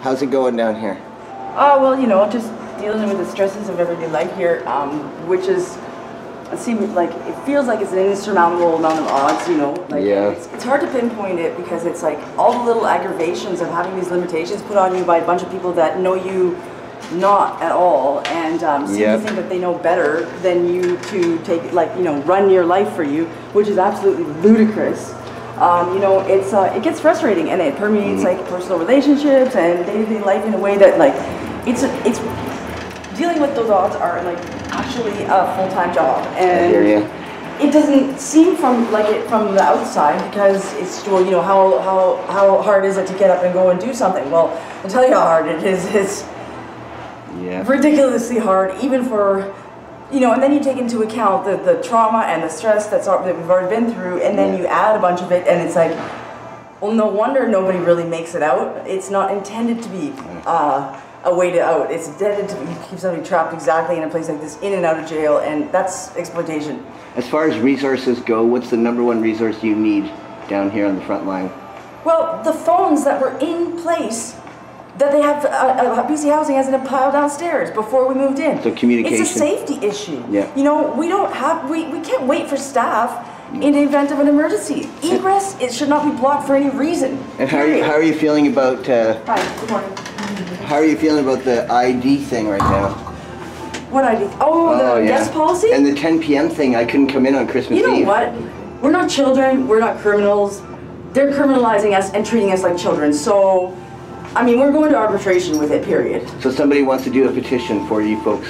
How's it going down here? Oh, well, you know, just dealing with the stresses of everyday life here, um, which is, it seems like, it feels like it's an insurmountable amount of odds, you know? Like, Yeah. It's, it's hard to pinpoint it because it's like all the little aggravations of having these limitations put on you by a bunch of people that know you not at all and um, seem Yep. to think that they know better than you to take, like, you know, run your life for you, which is absolutely ludicrous. Um, you know, it's uh, it gets frustrating and it permeates like personal relationships and day-to-day life in a way that like it's it's dealing with those odds are like actually a full-time job. And it doesn't seem from like it from the outside because it's well you know how how how hard is it to get up and go and do something? Well I'll tell you how hard it is. It's Yeah. ridiculously hard even for you know and then you take into account the, the trauma and the stress that's that we've already been through and then you add a bunch of it and it's like well no wonder nobody really makes it out. It's not intended to be uh, a way to out. It's intended to be, keep somebody trapped exactly in a place like this in and out of jail and that's exploitation. As far as resources go, what's the number one resource you need down here on the front line? Well, the phones that were in place that they have, uh, uh, BC Housing has in a pile downstairs before we moved in. So communication. It's a safety issue. Yeah. You know, we don't have, we, we can't wait for staff in the event of an emergency. Egress, it should not be blocked for any reason. And how are you, how are you feeling about uh, Hi, good morning. how are you feeling about the ID thing right now? What ID? did, oh, the guest policy? And the 10 p.m. thing, I couldn't come in on Christmas Eve. you know Eve. what? We're not children, we're not criminals. They're criminalizing us and treating us like children. So, I mean, we're going to arbitration with it, period. So somebody wants to do a petition for you folks,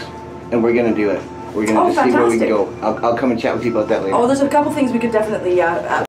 and we're gonna do it. We're gonna Oh, just see where we can fantastic. go. I'll, I'll come and chat with you about that later. Oh, there's a couple things we could definitely uh, uh,